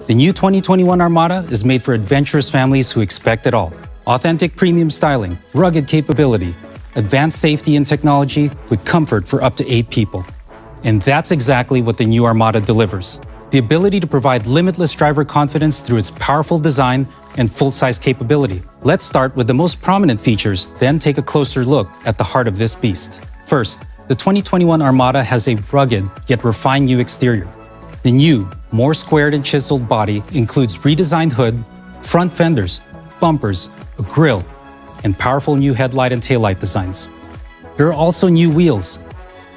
The new 2021 Armada is made for adventurous families who expect it all. Authentic premium styling, rugged capability, advanced safety and technology with comfort for up to eight people. And that's exactly what the new Armada delivers. The ability to provide limitless driver confidence through its powerful design and full-size capability. Let's start with the most prominent features, then take a closer look at the heart of this beast. First, the 2021 Armada has a rugged yet refined new exterior. The new, more squared and chiseled body includes redesigned hood, front fenders, bumpers, a grille, and powerful new headlight and taillight designs. There are also new wheels,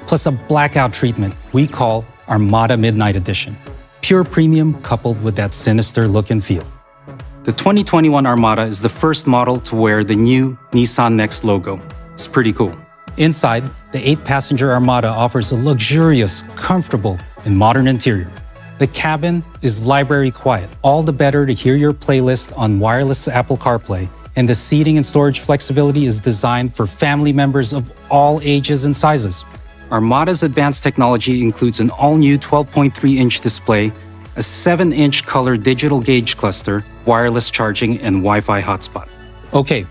plus a blackout treatment we call Armada Midnight Edition. Pure premium coupled with that sinister look and feel. The 2021 Armada is the first model to wear the new Nissan Next logo. It's pretty cool. Inside, the 8-passenger Armada offers a luxurious, comfortable, and modern interior. The cabin is library quiet, all the better to hear your playlist on wireless Apple CarPlay, and the seating and storage flexibility is designed for family members of all ages and sizes. Armada's advanced technology includes an all-new 12.3-inch display, a 7-inch color digital gauge cluster, wireless charging, and Wi-Fi hotspot. Okay,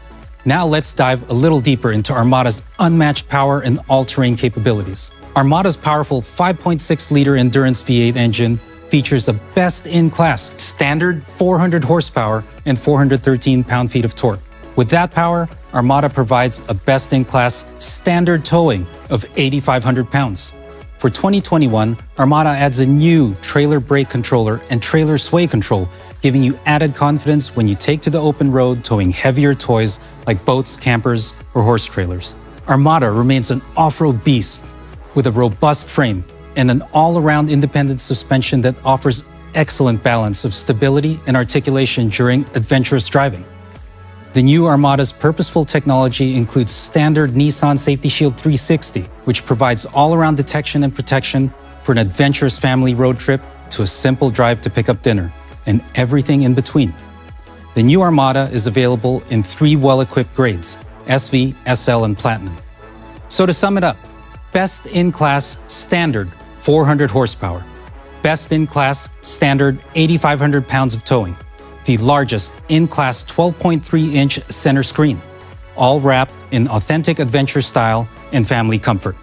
now let's dive a little deeper into Armada's unmatched power and all-terrain capabilities. Armada's powerful 5.6-liter Endurance V8 engine features a best-in-class standard 400 horsepower and 413 pound-feet of torque. With that power, Armada provides a best-in-class standard towing of 8,500 pounds. For 2021, Armada adds a new trailer brake controller and trailer sway control giving you added confidence when you take to the open road towing heavier toys like boats, campers, or horse trailers. Armada remains an off-road beast with a robust frame and an all-around independent suspension that offers excellent balance of stability and articulation during adventurous driving. The new Armada's purposeful technology includes standard Nissan Safety Shield 360, which provides all-around detection and protection for an adventurous family road trip to a simple drive to pick up dinner and everything in between. The new Armada is available in three well-equipped grades, SV, SL, and Platinum. So to sum it up, best in class standard 400 horsepower, best in class standard 8,500 pounds of towing, the largest in-class 12.3-inch center screen, all wrapped in authentic adventure style and family comfort.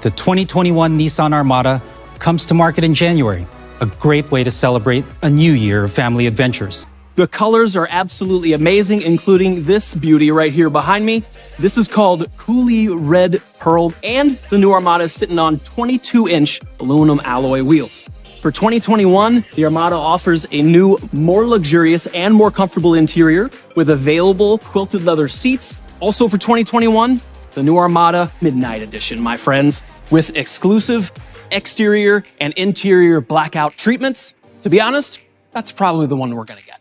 The 2021 Nissan Armada comes to market in January a great way to celebrate a new year of family adventures. The colors are absolutely amazing, including this beauty right here behind me. This is called Coulis Red Pearl, and the new Armada is sitting on 22-inch aluminum alloy wheels. For 2021, the Armada offers a new, more luxurious and more comfortable interior with available quilted leather seats. Also for 2021, the new Armada Midnight Edition, my friends, with exclusive exterior and interior blackout treatments. To be honest, that's probably the one we're going to get.